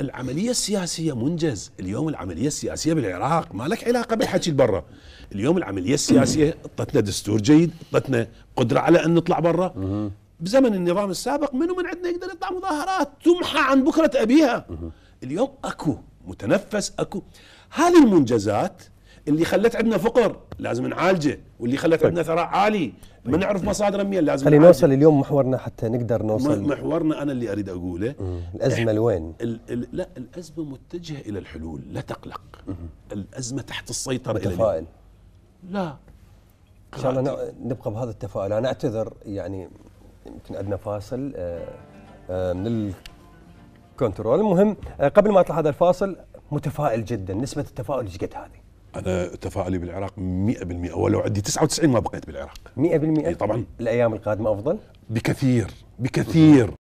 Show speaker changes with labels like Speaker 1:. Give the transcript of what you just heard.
Speaker 1: العملية السياسية منجز. اليوم العملية السياسية بالعراق ما لك علاقة بالحكي برا اليوم العملية السياسية اعطتنا دستور جيد اعطتنا قدرة على أن نطلع برا. بزمن النظام السابق منو من عندنا يقدر يطلع مظاهرات؟ تمحى عن بكرة أبيها. اليوم أكو متنفس أكو. هذه المنجزات اللي خلت عندنا فقر لازم نعالجه واللي خلت عندنا ثراء عالي. ما نعرف مصادره منين لازم
Speaker 2: خلينا. نوصل اليوم محورنا حتى نقدر نوصل.
Speaker 1: محورنا أنا اللي أريد أقوله.
Speaker 2: الأزمة لوين؟
Speaker 1: ال ال لا الأزمة متجهة إلى الحلول لا تقلق. الأزمة تحت السيطرة إلى اليوم.
Speaker 2: تفائل
Speaker 1: لا.
Speaker 2: إن شاء الله نبقى بهذا التفاؤل. أنا أعتذر يعني يمكن عندنا فاصل. آه، آه، من الكنترول. المهم آه، قبل ما أطلع هذا الفاصل متفائل جدا. نسبة التفاؤل إيش قد هذه؟
Speaker 1: أنا تفاؤلي بالعراق 100% ولو عندي 99 ما بقيت بالعراق.
Speaker 2: 100%
Speaker 1: إي طبعاً.
Speaker 2: الأيام القادمة أفضل؟
Speaker 1: بكثير بكثير.